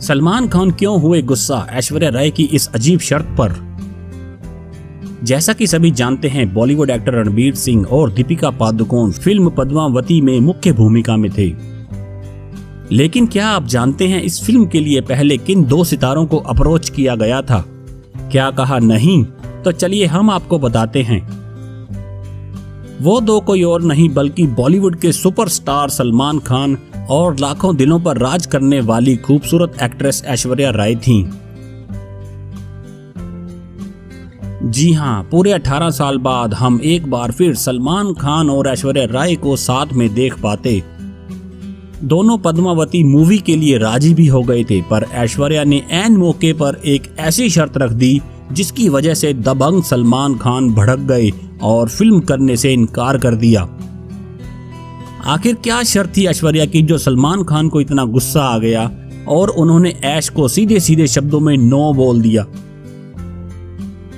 सलमान खान क्यों हुए गुस्सा ऐश्वर्या राय की इस अजीब शर्त पर? जैसा कि सभी जानते हैं, बॉलीवुड एक्टर रणबीर सिंह और दीपिका पादुकोण फ़िल्म पद्मावती में मुख्य भूमिका में थे। लेकिन क्या आप जानते हैं इस फ़िल्म के लिए पहले किन दो सितारों को अप्रोच किया गया था? क्या कहा नहीं? तो चलिए हम आपको बताते हैं। वो दो कोई और नहीं बल्कि बॉलीवुड के सुपरस्टार सलमान खान और लाखों दिलों पर राज करने वाली खूबसूरत एक्ट्रेस ऐश्वर्या राय थीं। जी हाँ पूरे 18 साल बाद हम एक बार फिर सलमान खान और ऐश्वर्या राय को साथ में देख पाते दोनों पद्मावती मूवी के लिए राज़ी भी हो गए थे, पर ऐश्वर्या ने एन मौके पर एक ऐसी शर्त रख दी जिसकी वजह से दबंग सलमान खान भड़क गए और फ़िल्म करने से इनकार कर दिया। आखिर क्या शर्त थी ऐश्वर्या की जो सलमान खान को इतना गुस्सा आ गया और उन्होंने ऐश को सीधे सीधे शब्दों में नो बोल दिया?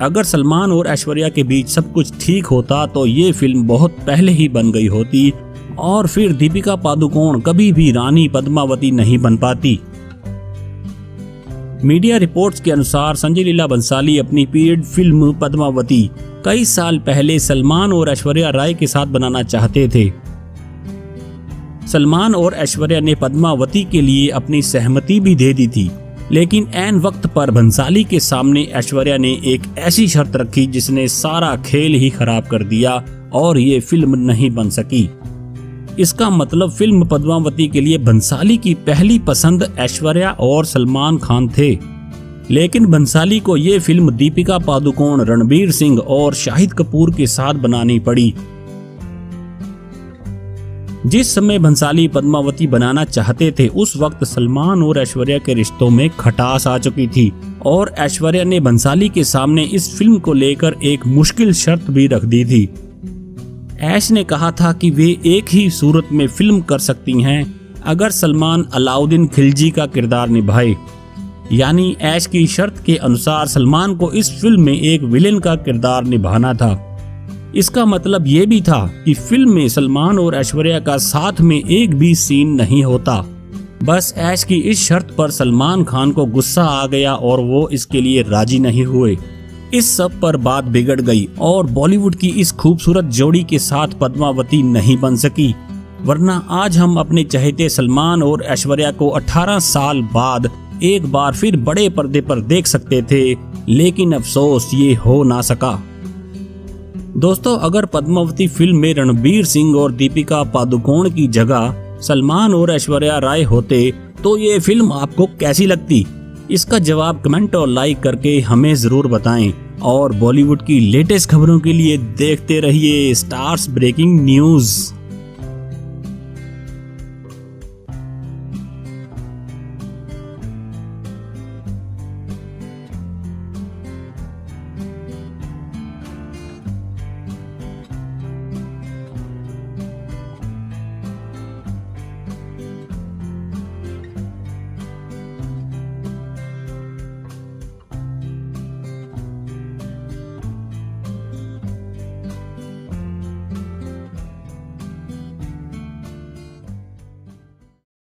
अगर सलमान और ऐश्वर्या के बीच सब कुछ ठीक होता तो ये फ़िल्म बहुत पहले ही बन गई होती और फिर दीपिका पादुकोण कभी भी रानी पद्मावती नहीं बन पाती। मीडिया रिपोर्ट्स के अनुसार संजय लीला बंसाली अपनी पीरियड फ़िल्म पद्मावती, कई साल पहले सलमान और ऐश्वर्या राय के साथ बनाना चाहते थे। सलमान और ऐश्वर्या ने पद्मावती के लिए अपनी सहमति भी दे दी थी, लेकिन एन वक्त पर भंसाली के सामने ऐश्वर्या ने एक ऐसी शर्त रखी जिसने सारा खेल ही खराब कर दिया और ये फ़िल्म नहीं बन सकी। इसका मतलब फ़िल्म पद्मावती के लिए बंसाली की पहली पसंद ऐश्वर्या और सलमान खान थे। लेकिन बंसाली को ये फ़िल्म दीपिका पादुकोण, रणबीर सिंह और शाहिद कपूर के साथ बनानी पड़ी। जिस समय बंसाली पद्मावती बनाना चाहते थे, उस वक्त सलमान और ऐश्वर्या के रिश्तों में खटास आ चुकी थी और ऐश्वर्या ने बंसाली के सामने इस फ़िल्म को लेकर एक मुश्किल शर्त भी रख दी थी। ऐश ने कहा था कि वे एक ही सूरत में फ़िल्म कर सकती हैं अगर सलमान अलाउद्दीन खिलजी का किरदार निभाए। यानी ऐश की शर्त के अनुसार सलमान को इस फ़िल्म में एक विलेन का किरदार निभाना था। इसका मतलब ये भी था कि फ़िल्म में सलमान और ऐश्वर्या का साथ में एक भी सीन नहीं होता। बस ऐश की इस शर्त पर सलमान खान को गुस्सा आ गया और वो इसके लिए राज़ी नहीं हुए। इस सब पर बात बिगड़ गई और बॉलीवुड की इस खूबसूरत जोड़ी के साथ पद्मावती नहीं बन सकी। वरना आज हम अपने चहेते सलमान और ऐश्वर्या को 18 साल बाद एक बार फिर बड़े पर्दे पर देख सकते थे, लेकिन अफसोस ये हो ना सका। दोस्तों, अगर पद्मावती फ़िल्म में रणबीर सिंह और दीपिका पादुकोण की जगह सलमान और ऐश्वर्या राय होते तो ये फ़िल्म आपको कैसी लगती? इसका जवाब कमेंट और लाइक करके हमें ज़रूर बताएँ और बॉलीवुड की लेटेस्ट खबरों के लिए देखते रहिए स्टार्स ब्रेकिंग न्यूज़।